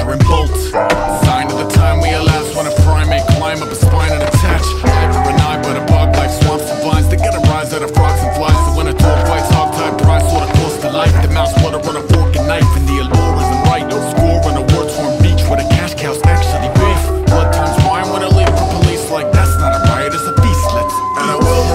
Roger and Bolt. Sign of the time we elapse when a primate climb up a spine and attach. Eye for an eye, but a bug like swamps and vines. They get a rise out of frogs and flies. So when a dog fights hog-tied prize, sort of close to life. The mouse water on a fork and knife, and the allure isn't right. No score on a war-torn beach where the cash cows actually beef. Blood turns wine when I leave for police like that's not a riot, it's a beast. Let's eat. And I will